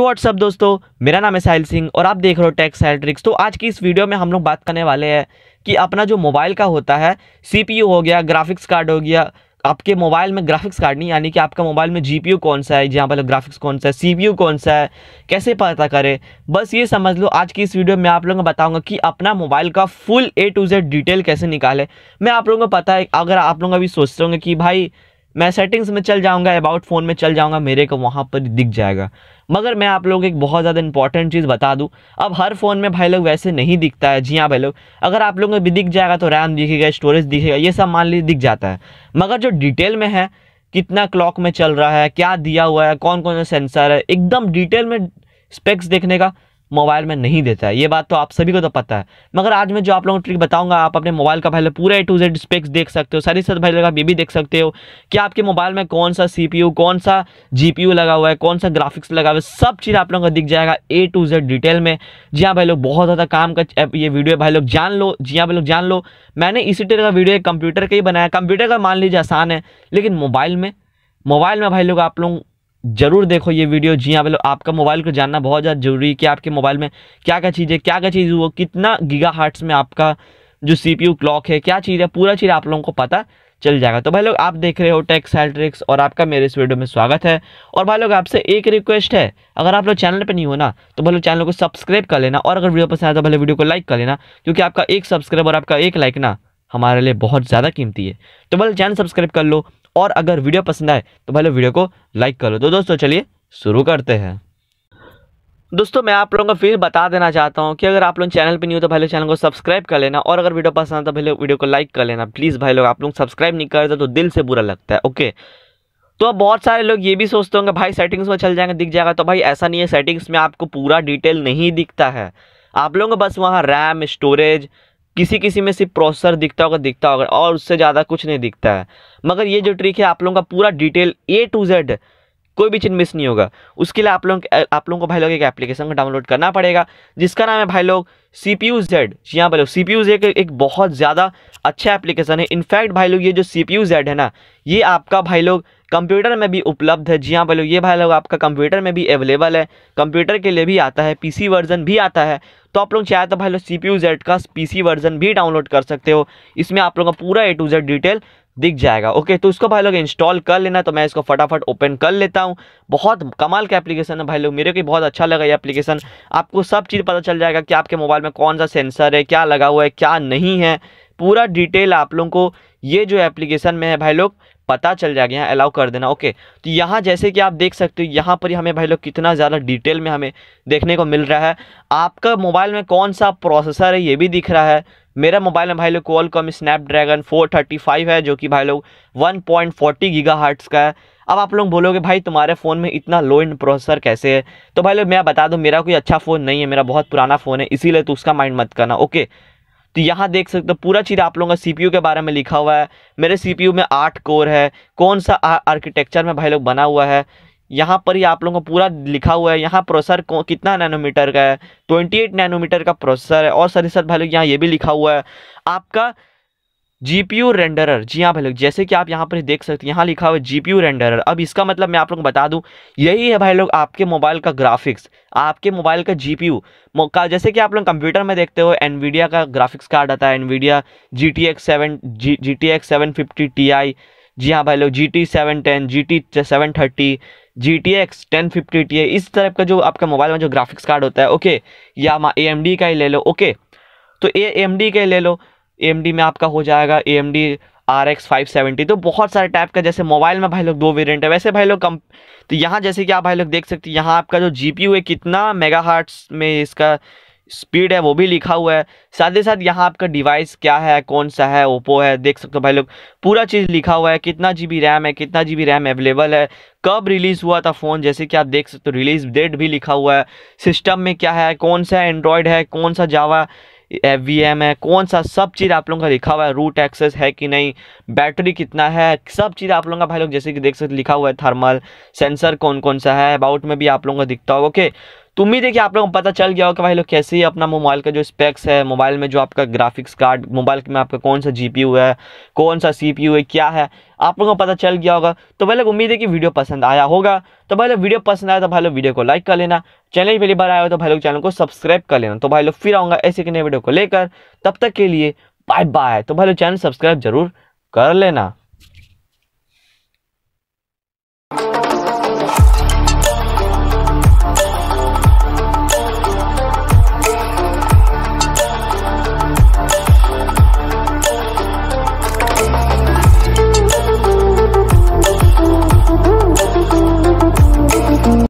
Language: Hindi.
तो व्हाट्सअप दोस्तों? मेरा नाम है साहिल सिंह और आप देख रहे हो टेक साइट्रिक्स तो आज की इस वीडियो में हम लोग बात करने वाले हैं कि अपना जो मोबाइल का होता है सीपीयू हो गया ग्राफिक्स कार्ड हो गया, आपके मोबाइल में ग्राफिक्स कार्ड नहीं, यानी कि आपका मोबाइल में जीपीयू कौन सा है, जहाँ पर ग्राफिक्स कौन सा है सीपीयू कौन सा है, कैसे पता करें? बस ये समझ लो, आज की इस वीडियो में आप लोगों को बताऊँगा कि अपना मोबाइल का full A to Z detail कैसे निकाले। मैं आप लोगों को पता है, अगर आप लोग अभी सोचते होंगे कि भाई मैं सेटिंग्स में चल जाऊँगा अबाउट फ़ोन में चल जाऊँगा, मेरे को वहाँ पर दिख जाएगा। मगर मैं आप लोगों को एक बहुत ज़्यादा इंपॉर्टेंट चीज़ बता दूँ, अब हर फ़ोन में भाई लोग वैसे नहीं दिखता है। जी हाँ भाई लोग, अगर आप लोगों को भी दिख जाएगा तो रैम दिखेगा स्टोरेज दिखेगा ये सब मान लीजिए दिख जाता है। मगर जो डिटेल में है, कितना क्लॉक में चल रहा है, क्या दिया हुआ है कौन कौन सा सेंसर है, एकदम डिटेल में स्पेक्स देखने का मोबाइल में नहीं देता है। ये बात तो आप सभी को तो पता है। मगर आज मैं जो आप लोगों को ट्रिक बताऊँगा, आप अपने मोबाइल का पहले पूरा ए टू जेड स्पेक्स देख सकते हो, सारी साथ भाई लोग ये भी देख सकते हो कि आपके मोबाइल में कौन सा सीपीयू कौन सा जीपीयू लगा हुआ है कौन सा ग्राफिक्स लगा हुआ है, सब चीज़ आप लोगों को दिख जाएगा ए टू जेड डिटेल में। जी हाँ भाई लोग, बहुत ज़्यादा काम का ये वीडियो भाई लोग जान लो, जी हाँ भाई लोग जान लो। मैंने इसी तरह का वीडियो कंप्यूटर का ही बनाया, कंप्यूटर का मान लीजिए आसान है, लेकिन मोबाइल में मोबाइल में भाई लोग आप लोग ज़रूर देखो ये वीडियो। जी हाँ मतलब आपका मोबाइल को जानना बहुत ज़्यादा ज़रूरी है कि आपके मोबाइल में क्या क्या चीज़ है क्या क्या चीज़ वो कितना गीगा हार्ट्स में आपका जो सीपीयू क्लॉक है, क्या चीज़ है, पूरा चीज़ आप लोगों को पता चल जाएगा। तो भाई लोग, आप देख रहे हो टेक्स हेल्ट्रिक्स और आपका मेरे इस वीडियो में स्वागत है। और भाई लोग, आपसे एक रिक्वेस्ट है, अगर आप लोग चैनल पर नहीं हो ना तो भाई लोग चैनल को सब्सक्राइब कर लेना और अगर वीडियो पसंद आए तो भले वीडियो को लाइक कर लेना, क्योंकि आपका एक सब्सक्राइब और आपका एक लाइक ना, हमारे लिए बहुत ज़्यादा कीमती है। तो भले चैनल सब्सक्राइब कर लो और अगर वीडियो पसंद आए तो भले वीडियो को लाइक कर तो दोस्तों, चलिए शुरू करते हैं। दोस्तों, मैं आप लोगों को फिर बता देना चाहता हूँ कि अगर आप लोग चैनल पे नहीं हो तो भाई चैनल को सब्सक्राइब कर लेना और अगर वीडियो पसंद आता तो भाई वीडियो को लाइक कर लेना। प्लीज़ भाई लोग, आप लोग सब्सक्राइब नहीं करते तो दिल से बुरा लगता है ओके तो अब बहुत सारे लोग ये भी सोचते होंगे, भाई सेटिंग्स में चल जाएँगे, दिख जाएगा। तो भाई, ऐसा नहीं है सेटिंग्स में आपको पूरा डिटेल नहीं दिखता है। आप लोगों को बस वहाँ रैम स्टोरेज किसी किसी में सिर्फ़ प्रोसेसर दिखता होगा दिखता होगा, और उससे ज़्यादा कुछ नहीं दिखता है। मगर ये जो ट्रिक है, आप लोगों का पूरा डिटेल ए टू जेड कोई भी चीज़ मिस नहीं होगा। उसके लिए आप लोग, आप लोगों को भाई लोग एक एप्लीकेशन को डाउनलोड करना पड़ेगा, जिसका नाम है भाई लोग सी पी यू जेड जी हाँ सी पी यू जेड एक बहुत ज़्यादा अच्छा एप्लीकेशन है। इनफैक्ट भाई लोग, ये जो सी पी यू जेड है ना, ये आपका भाई लोग कंप्यूटर में भी उपलब्ध है। जी हाँ भाई लोग, ये भाई लोग आपका कंप्यूटर में भी अवेलेबल है। कंप्यूटर के लिए भी आता है पीसी वर्जन भी आता है। तो आप लोग चाहे तो भाई लोग सी पी जेड का पीसी वर्जन भी डाउनलोड कर सकते हो। इसमें आप लोगों का पूरा ए टू जेड डिटेल दिख जाएगा ओके तो इसको भाई लोग इंस्टॉल कर लेना तो मैं इसको फटाफट ओपन कर लेता हूँ। बहुत कमाल का एप्लीकेशन है भाई लोग, मेरे को बहुत अच्छा लगा ये एप्लीकेशन आपको सब चीज़ पता चल जाएगा कि आपके मोबाइल में कौन सा सेंसर है, क्या लगा हुआ है, क्या नहीं है। पूरा डिटेल आप लोगों को ये जो एप्लीकेशन में है भाई लोग, पता चल जाएगा, यहाँ अलाउ कर देना ओके तो यहाँ जैसे कि आप देख सकते हो, यहाँ पर ही हमें भाई लोग कितना ज़्यादा डिटेल में हमें देखने को मिल रहा है। आपका मोबाइल में कौन सा प्रोसेसर है, ये भी दिख रहा है। मेरा मोबाइल में भाई लोग कॉलकॉम स्नैपड्रैगन 435 है, जो कि भाई लोग 1.40 पॉइंट गीगाहर्ट्ज़ का है। अब आप लोग बोलोगे, भाई, तुम्हारे फ़ोन में इतना लो एंड प्रोसेसर कैसे है? तो भाई लोग, मैं बता दूँ, मेरा कोई अच्छा फ़ोन नहीं है, मेरा बहुत पुराना फ़ोन है, इसीलिए तो उसका माइंड मत करना ओके तो यहाँ देख सकते हो, पूरा चीज़ आप लोगों का सीपीयू के बारे में लिखा हुआ है। मेरे सीपीयू में आठ कोर है। कौन सा आर्किटेक्चर में भाई लोग बना हुआ है? यहाँ पर ही आप लोगों को पूरा लिखा हुआ है। यहाँ प्रोसेसर कितना नैनोमीटर का है? ट्वेंटी एट नैनोमीटर का प्रोसेसर है। और सर सर भाई लोग यहाँ ये भी लिखा हुआ है। आपका जीपीयू रेंडरर जी हाँ भाई लोग, जैसे कि आप यहाँ पर देख सकते हैं, यहाँ लिखा हुआ है जीपीयू रेंडरर अब इसका मतलब मैं आप लोगों को बता दूँ, यही है भाई लोग आपके मोबाइल का ग्राफिक्स आपके मोबाइल का जीपीयू का, जैसे कि आप लोग कंप्यूटर में देखते हो एनवीडिया का ग्राफिक्स कार्ड आता है Nvidia G T X seven G G T X seven fifty T I जी हाँ भाई लोग G T seven ten G T seven thirty G T X ten fifty T I इस तरह का जो आपका मोबाइल में जो ग्राफिक्स कार्ड होता है ओके या ए एम डी का ही ले लो ओके तो ए एम डी का ही ले लो ए में आपका हो जाएगा A M D R X five seventy तो बहुत सारे टाइप का, जैसे मोबाइल में भाई लोग दो वेरिएंट है, वैसे भाई लोग कम तो यहाँ जैसे कि आप भाई लोग देख सकते हैं, यहाँ आपका जो जी पी है, कितना मेगा हार्ट्स में इसका स्पीड है, वो भी लिखा हुआ है। साथ ही साथ यहाँ आपका डिवाइस क्या है, कौन सा है ओप्पो है, देख सकते हो भाई लोग, पूरा चीज़ लिखा हुआ है, कितना जीबी रैम है, कितना जीबी रैम अवेलेबल है, कब रिलीज़ हुआ था फ़ोन जैसे कि आप देख सकते हो रिलीज़ डेट भी लिखा हुआ है। सिस्टम में क्या है, कौन सा एंड्रॉयड है, कौन सा जावा वी एम है, कौन सा सब चीज़ आप लोगों का लिखा हुआ है रूट एक्सेस है कि नहीं बैटरी कितना है, सब चीज़ आप लोगों का, भाई लोग जैसे कि देख सकते, लिखा हुआ है थर्मल सेंसर कौन कौन सा है अबाउट में भी आप लोगों का दिखता होगा ओके तो उम्मीद है कि आप लोगों को पता चल गया होगा भाई लोग कैसे ही अपना मोबाइल का जो स्पेक्स है मोबाइल में जो आपका ग्राफिक्स कार्ड मोबाइल में आपका कौन सा जीपीयू है, कौन सा सीपीयू है, क्या है, आप लोगों को पता चल गया होगा। तो भाई लोग, उम्मीद है कि वीडियो पसंद आया होगा। तो भाई लोग, वीडियो पसंद आया तो भाई लोग वीडियो को लाइक कर लेना। चैनल पहली बार आया हो तो भाई लोग चैनल को सब्सक्राइब कर लेना। तो भाई लोग, फिर आऊँगा ऐसे कि नए वीडियो को लेकर। तब तक के लिए बाय बाय तो भाई लोग, चैनल सब्सक्राइब ज़रूर कर लेना।